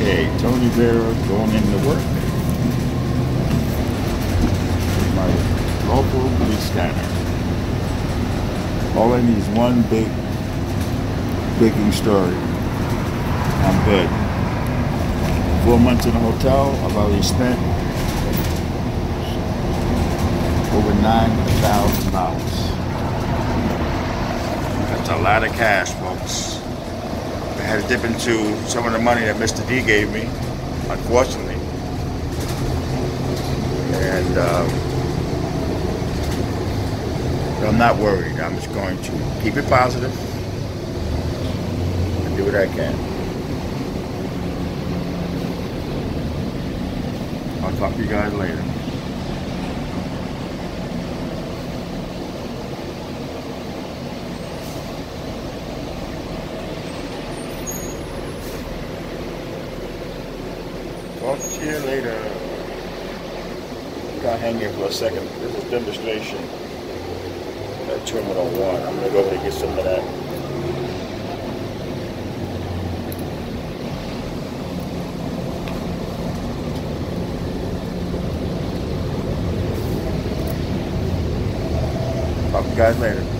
Okay, Tony Vera going into work. My local police scanner. All I need is one big, baking story. I'm good. Four months in a hotel, I've already spent over nine thousand dollars. That's a lot of cash, folks. Had to dip into some of the money that Mr. D gave me, unfortunately. And um, I'm not worried. I'm just going to keep it positive and do what I can. I'll talk to you guys later. Talk to you later. Gotta hang here for a second. This is demonstration at Terminal 1. I'm gonna go over and get some of that. Talk to you guys later.